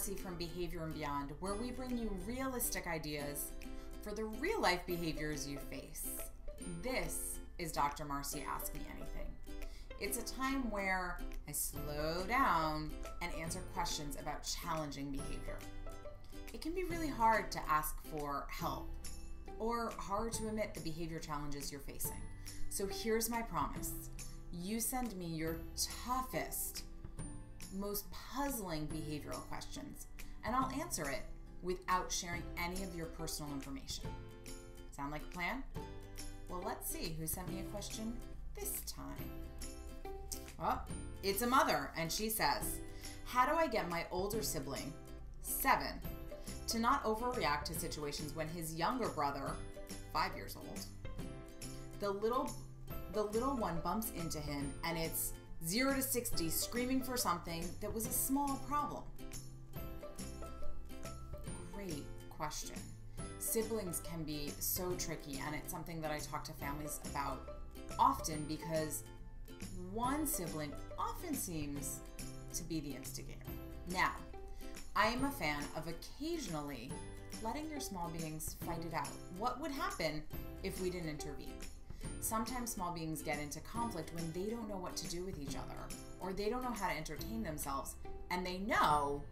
From Behavior and Beyond, where we bring you realistic ideas for the real life behaviors you face. This is Dr. Marcie Ask Me Anything. It's a time where I slow down and answer questions about challenging behavior. It can be really hard to ask for help or hard to admit the behavior challenges you're facing. So here's my promise you send me your toughest, most puzzling behavioral questions, and I'll answer it without sharing any of your personal information. Sound like a plan? Well, let's see who sent me a question this time. Oh, it's a mother, and she says, How do I get my older sibling, seven, to not overreact to situations when his younger brother, five years old, the little the little one bumps into him and it's 0 to 60 screaming for something that was a small problem? Great question. Siblings can be so tricky, and it's something that I talk to families about often because one sibling often seems to be the instigator. Now, I am a fan of occasionally letting your small beings fight it out. What would happen if we didn't intervene? Sometimes small beings get into conflict when they don't know what to do with each other or they don't know how to entertain themselves and they know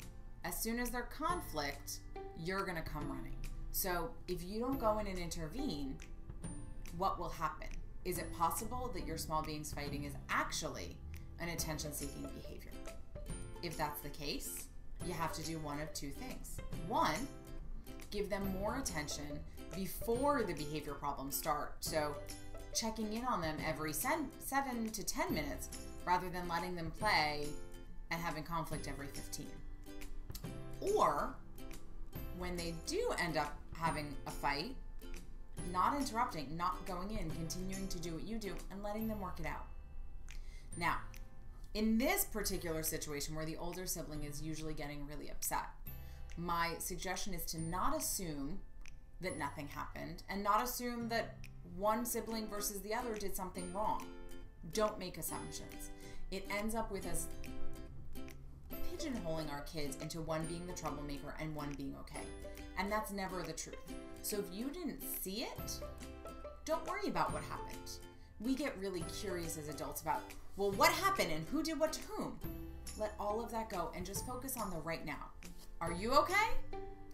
as soon as there's conflict, you're going to come running. So if you don't go in and intervene, what will happen? Is it possible that your small beings fighting is actually an attention seeking behavior? If that's the case, you have to do one of two things. One, give them more attention before the behavior problems start. So checking in on them every seven to 10 minutes rather than letting them play and having conflict every 15. Or when they do end up having a fight, not interrupting, not going in, continuing to do what you do, and letting them work it out. Now, in this particular situation where the older sibling is usually getting really upset, my suggestion is to not assume that nothing happened and not assume that one sibling versus the other did something wrong. Don't make assumptions. It ends up with us pigeonholing our kids into one being the troublemaker and one being okay. And that's never the truth. So if you didn't see it, don't worry about what happened. We get really curious as adults about, well, what happened and who did what to whom? Let all of that go and just focus on the right now. Are you okay?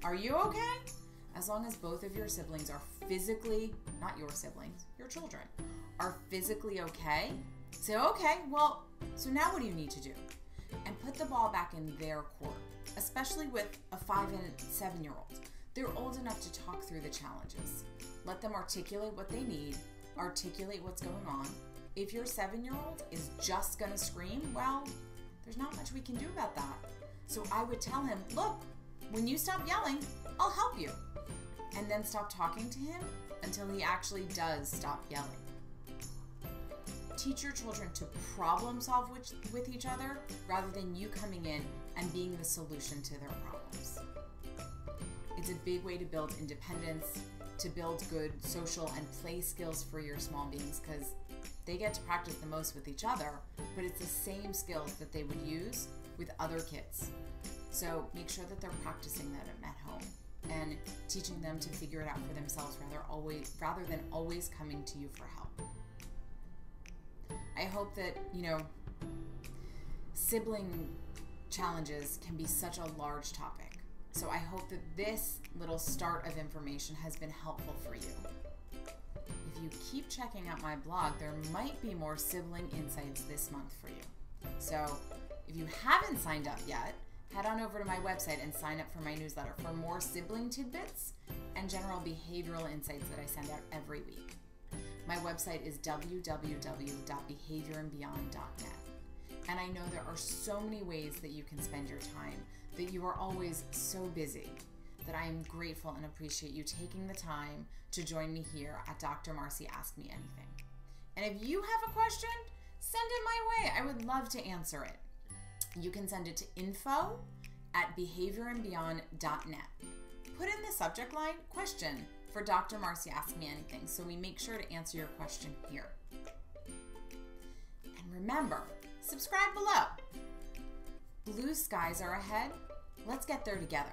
Are you okay? As long as both of your siblings are physically, not your siblings, your children, are physically okay, say, okay, well, so now what do you need to do? And put the ball back in their court, especially with a five and seven year old. They're old enough to talk through the challenges. Let them articulate what they need, articulate what's going on. If your seven year old is just gonna scream, well, there's not much we can do about that. So I would tell him, look, when you stop yelling, I'll help you and then stop talking to him until he actually does stop yelling. Teach your children to problem solve with, each other rather than you coming in and being the solution to their problems. It's a big way to build independence, to build good social and play skills for your small beings because they get to practice the most with each other, but it's the same skills that they would use with other kids. So make sure that they're practicing that at home and teaching them to figure it out for themselves rather always rather than always coming to you for help. I hope that, you know, sibling challenges can be such a large topic. So I hope that this little start of information has been helpful for you. If you keep checking out my blog, there might be more sibling insights this month for you. So if you haven't signed up yet, head on over to my website and sign up for my newsletter for more sibling tidbits and general behavioral insights that I send out every week. My website is www.behaviorandbeyond.net. And I know there are so many ways that you can spend your time, that you are always so busy, that I am grateful and appreciate you taking the time to join me here at Dr. Marcie Ask Me Anything. And if you have a question, send it my way. I would love to answer it you can send it to info at behaviorandbeyond.net. Put in the subject line question for Dr. Marcie Ask Me Anything so we make sure to answer your question here. And remember, subscribe below. Blue skies are ahead, Let's get there together.